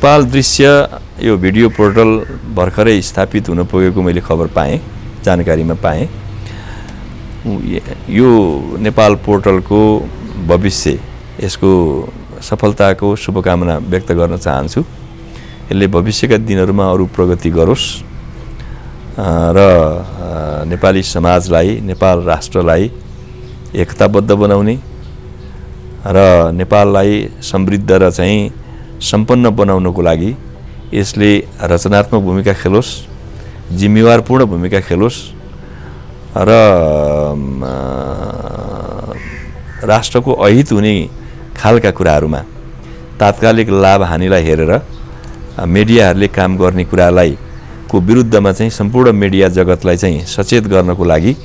नेपाल दृश्य यो video portal भर्खरै स्थापित हुन पुगेको मैले खबर पाएँ जानकारीमा पाएँ। यो नेपाल पोर्टलको भविष्य यसको सफलताको शुभकामना व्यक्त गर्न चाहन्छु। यसले भविष्यका दिनहरूमा अरू प्रगति गरोस् र नेपाली समाजलाई नेपाल राष्ट्रलाई एकताबद्ध बनाउने र नेपाललाई समृद्ध र चाहिँ सम्पन्न बनाउनको लागि यसले रचनात्मक भूमिका खेलोस् जिम्मेवारपूर्ण भूमिका खेलोस् र राष्ट्रको अहित हुने खालका कुराहरूमा तात्कालिक लाभ हानिलाई हेरेर मिडियाहरूले काम गर्ने कुरालाई को विरुद्धमा चाहिँ सम्पूर्ण मिडिया जगतलाई चाहिँ सचेत गर्नको लागि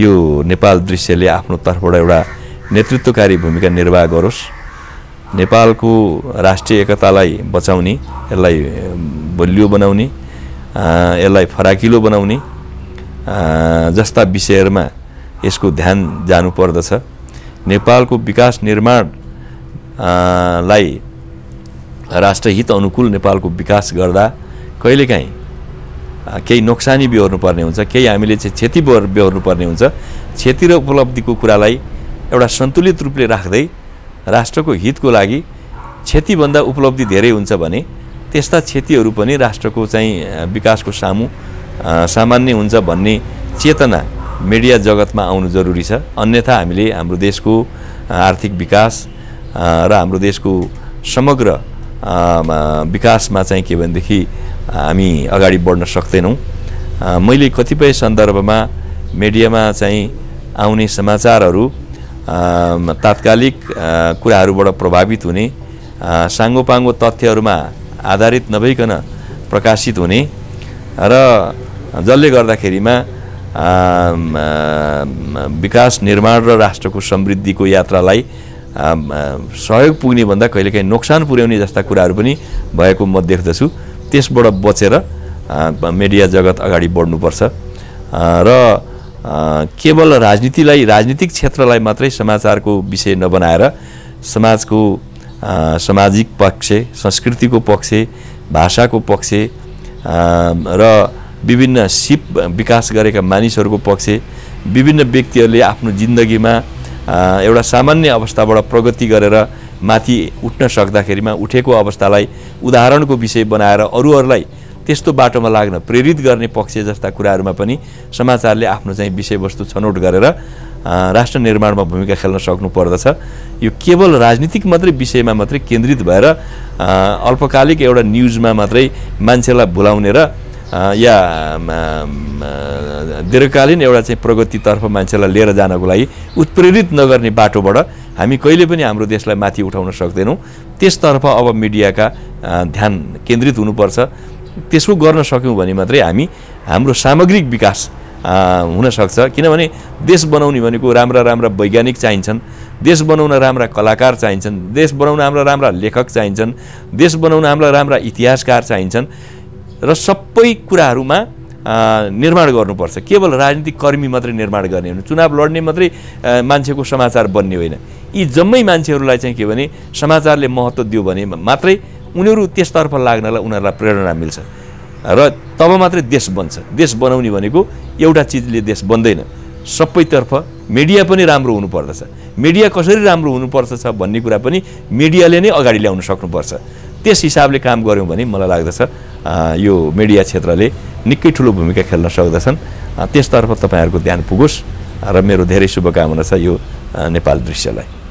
यो नेपाल दृश्यले आफ्नो तर्फबाट एउटा नेतृत्वकारी भूमिका निर्वाह गरोस्। नेपालको राष्ट्रिय एकतालाई बचाउने यसलाई बलियो बनाउने यसलाई फराकिलो बनाउने जस्ता विषयहरूमा यसको ध्यान जानुपर्दछ। नेपालको विकास निर्माण लाई राष्ट्रहित अनुकूल नेपालको विकास गर्दा कहिलेकाहीँ केही नोक्सानी बेहोर्नुपर्ने हुन्छ केही हामीले चाहिँ क्षति बेहोर बेहोर्नुपर्ने हुन्छ। क्षति र उपलब्धिको कुरालाई एउटा सन्तुलित रूपले राख्दै राष्ट्रको हितको लागि क्षतिभन्दा उपलब्धि धेरै हुन्छ भने त्यस्ता क्षतिहरू पनि राष्ट्रको चाहिँ विकासको सामु सामान्य हुन्छ भन्ने चेतना मिडिया जगतमा आउनु जरुरी छ। अन्यथा हामीले हाम्रो देशको आर्थिक विकास र हाम्रो देशको समग्र विकासमा चाहिँ के भनेदेखि हामी अगाडि बढ्न सक्दैनौँ। मैले कतिपय सन्दर्भमा मिडियामा चाहिँ आउने समाचारहरू तात्कालिक कुराहरूबाट प्रभावित हुने साङ्गोपाङ्गो तथ्यहरूमा आधारित नभइकन प्रकाशित हुने र जसले गर्दाखेरिमा विकास निर्माण र राष्ट्रको समृद्धिको यात्रालाई सहयोग पुग्ने भन्दा कहिलेकाहीँ नोक्सान पुर्याउने जस्ता कुराहरू पनि भएको म देख्दछु। त्यसबाट बचेर मिडिया जगत अगाडि बढ्नुपर्छ। र केवल राजनीतिलाई राजनीतिक क्षेत्रलाई मात्रै समाचारको विषय नबनाएर समाजको सामाजिक पक्ष संस्कृतिको पक्ष भाषाको पक्ष र विभिन्न सिप विकास गरेका मानिसहरूको पक्ष विभिन्न व्यक्तिहरूले आफ्नो जिन्दगीमा एउटा सामान्य अवस्थाबाट प्रगति गरेर माथि उठ्न सक्दाखेरिमा उठेको अवस्थालाई उदाहरणको विषय बनाएर अरूहरूलाई त्यस्तो बाटोमा लाग्न प्रेरित गर्ने पक्ष जस्ता कुराहरूमा पनि समाचारले आफ्नो चाहिँ विषयवस्तु छनौट गरेर राष्ट्र निर्माणमा भूमिका खेल्न सक्नु पर्दछ। यो केवल राजनीतिक मात्रै विषयमा मात्रै केन्द्रित भएर अल्पकालिक एउटा न्युजमा मात्रै मान्छेलाई भुलाउने र या दीर्घकालीन एउटा चाहिँ प्रगतितर्फ मान्छेलाई लिएर जानको लागि उत्प्रेरित नगर्ने बाटोबाट हामी कहिले पनि हाम्रो देशलाई माथि उठाउन सक्दैनौँ। त्यसतर्फ अब मिडियाका ध्यान केन्द्रित हुनुपर्छ। त्यसो गर्न सक्यौँ भने मात्रै हामी हाम्रो सामग्रिक विकास हुनसक्छ। किनभने देश बनाउने भनेको राम्रा राम्रा वैज्ञानिक चाहिन्छन् देश बनाउन राम्रा कलाकार चाहिन्छन् देश बनाउन हाम्रा राम्रा लेखक चाहिन्छन् देश बनाउन हाम्रा राम्रा इतिहासकार चाहिन्छन् र सबै कुराहरूमा निर्माण गर्नुपर्छ। केवल राजनीतिक कर्मी मात्रै निर्माण गर्ने होइन। चुनाव लड्ने मात्रै मान्छेको समाचार बन्ने होइन। यी जम्मै मान्छेहरूलाई चाहिँ के भने समाचारले महत्त्व दियो भने मात्रै उनीहरू त्यसतर्फ लाग्नलाई उनीहरूलाई प्रेरणा मिल्छ। र तब मात्रै देश बन्छ। देश बनाउने भनेको एउटा चिजले देश बन्दैन। सबैतर्फ मिडिया पनि राम्रो हुनुपर्दछ। मिडिया कसरी राम्रो हुनुपर्छ भन्ने कुरा पनि मिडियाले नै अगाडि ल्याउन सक्नुपर्छ। त्यस हिसाबले काम गऱ्यौँ भने मलाई लाग्दछ यो मिडिया क्षेत्रले निकै ठुलो भूमिका खेल्न सक्दछन्। त्यसतर्फ तपाईँहरूको ध्यान पुगोस्। र मेरो धेरै शुभकामना छ यो नेपाल दृश्यलाई।